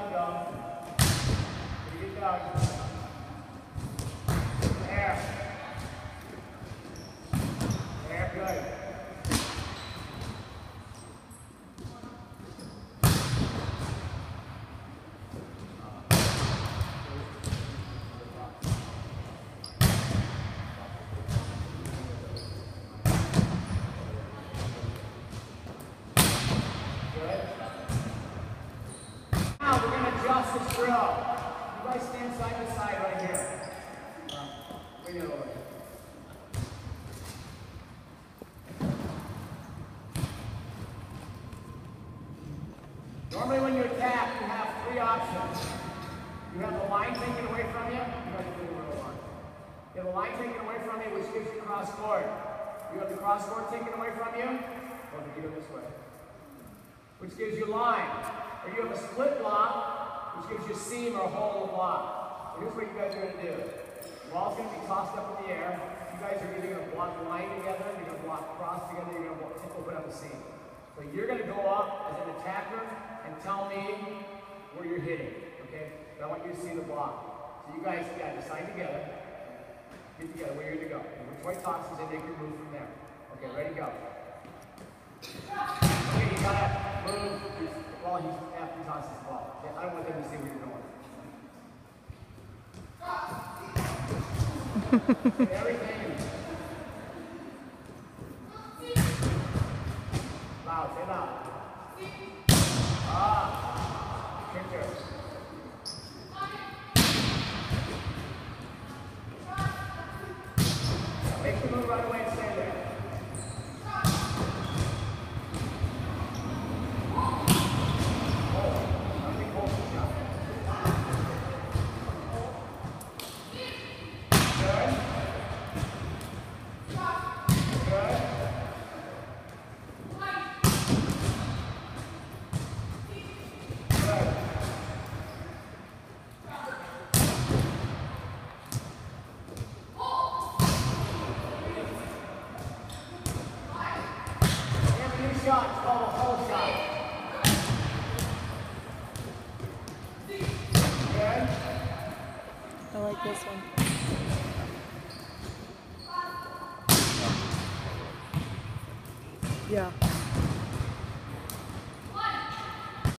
Obrigado. You guys stand side side right here. Um, Bring it over. Normally when you attack, you have three options. You have the line taken away from you. You have the line taken away from you, which gives you cross court. You have the cross court taken away from you. Or you go this way which gives you line. Or you have a split block, which gives you a seam or a hole in the block. Here's what you guys are going to do. The ball's going to be tossed up in the air. You guys are either going to block line together, you're going to block cross together, you're going to open up a seam. So you're going to go up as an attacker and tell me where you're hitting, okay? But I want you to see the block. So you guys got to decide together, get together where you're going to go. And which way tosses and they can move from there. Okay, ready, go. Okay, you gotta move his ball. He's he tosses the. Okay, I don't want them to see where you're going. Loud, say loud. Ah, kicker. Make the move right away and stay there. Nothing holds the shot. Good. Good. Good. Have a new shot. It's called a hole shot. Good. I like this one. Yeah.